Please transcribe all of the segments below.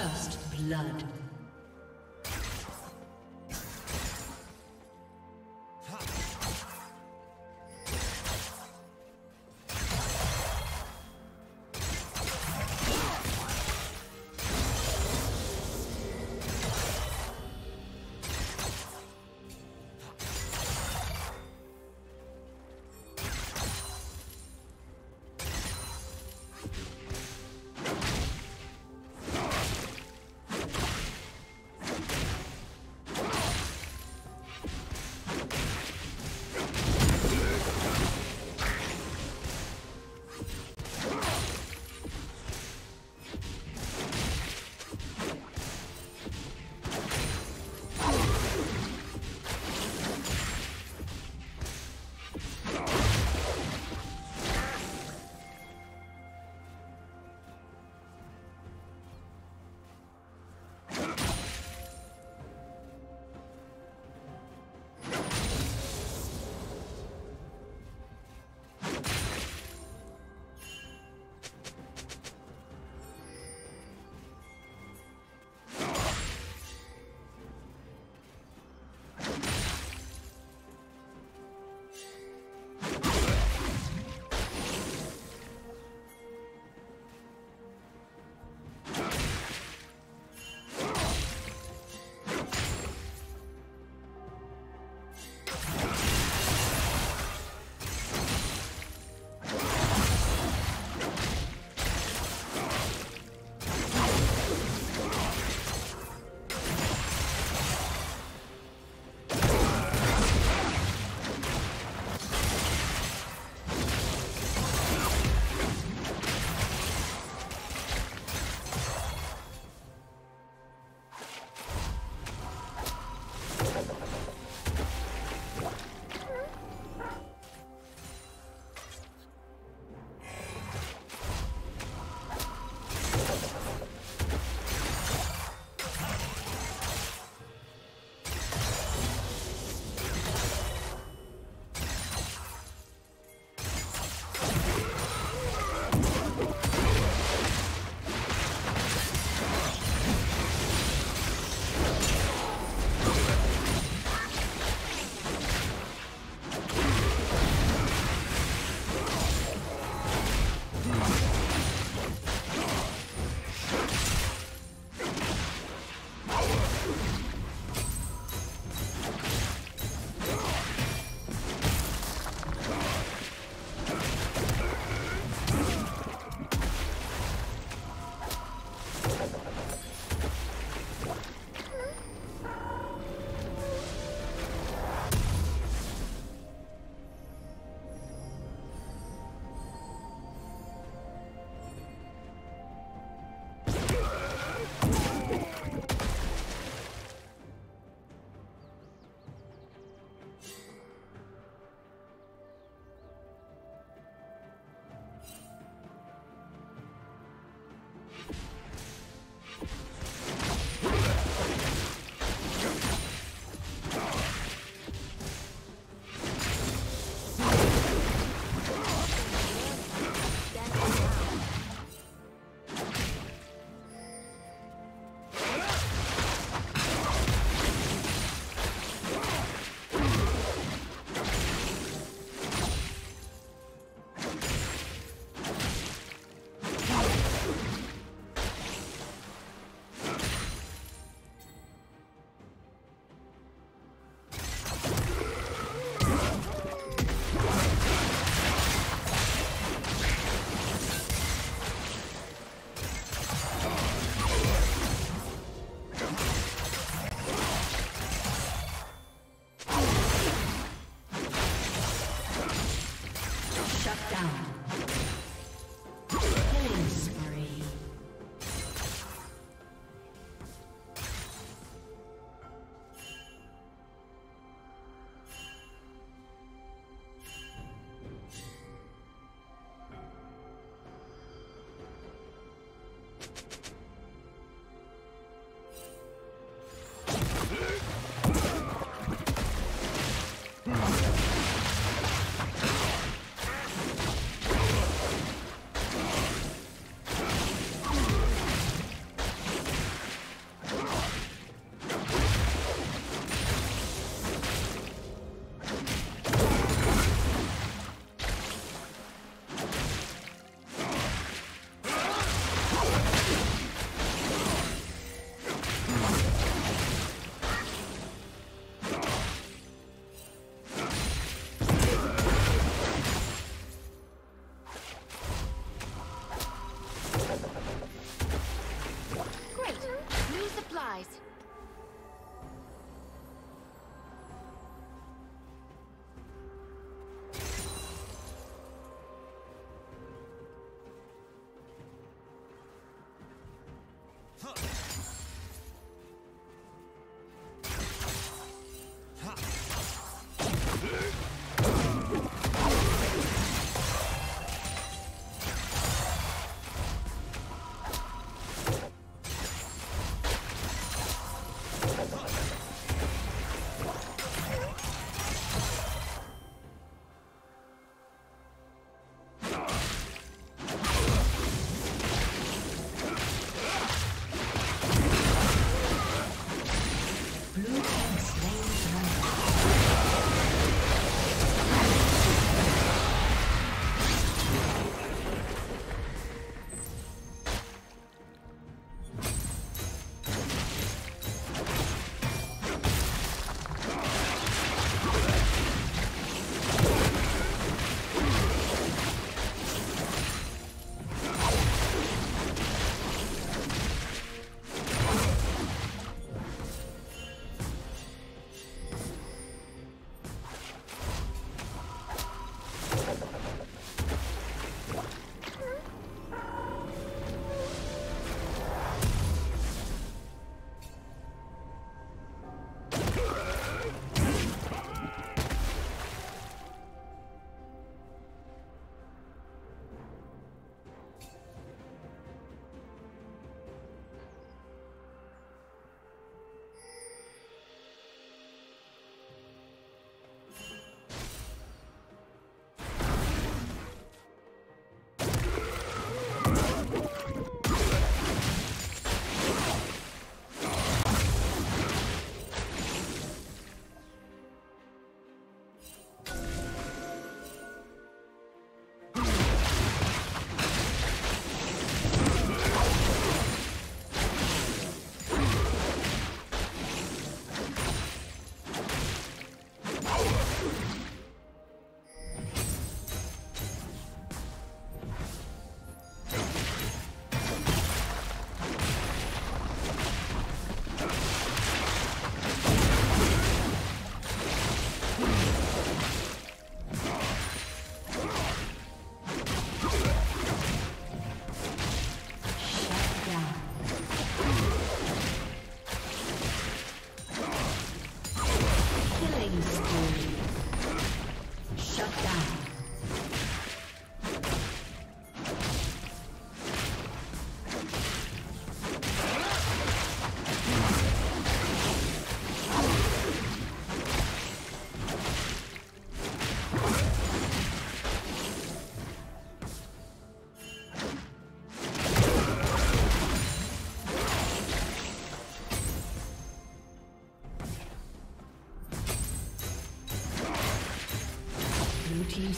First blood.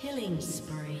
Killing spree.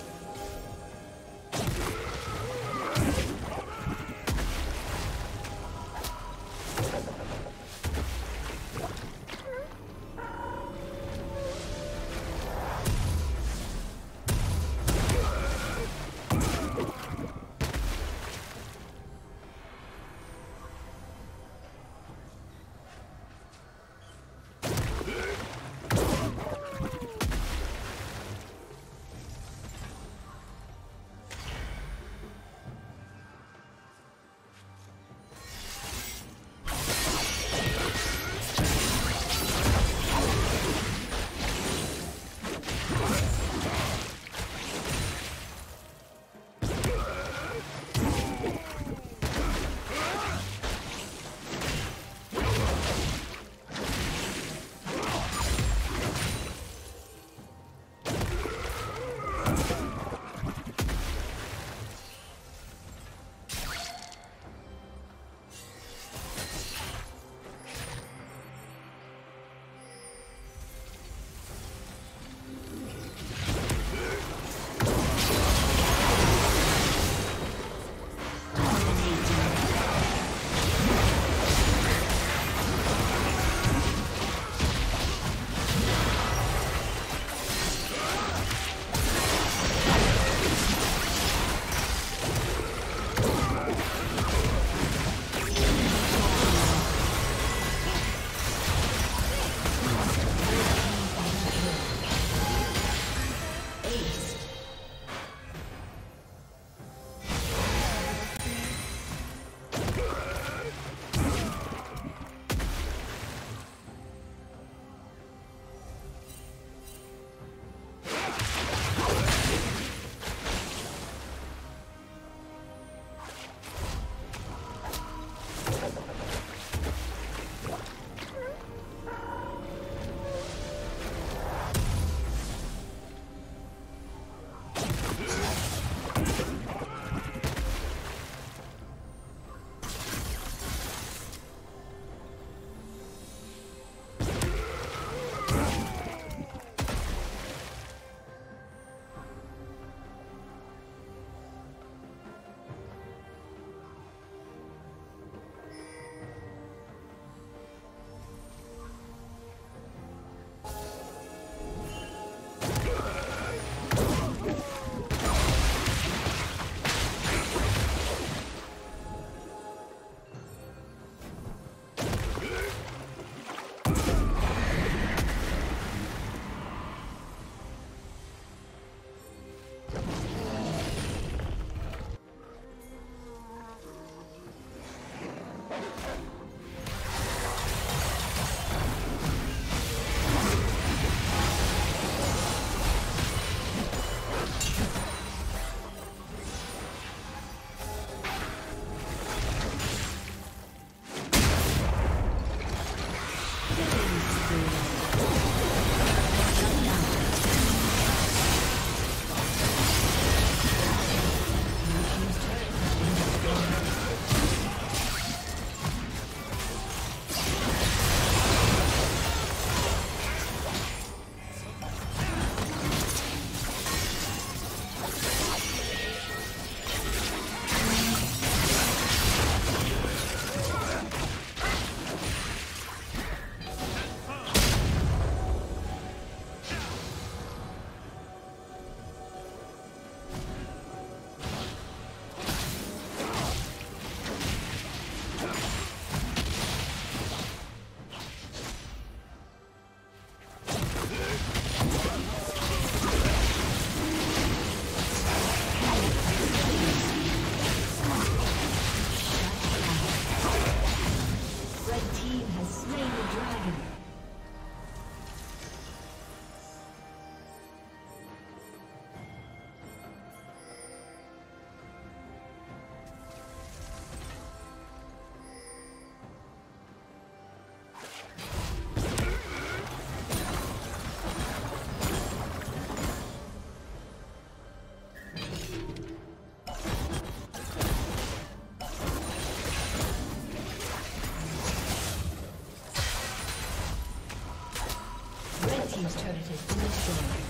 Destroyed.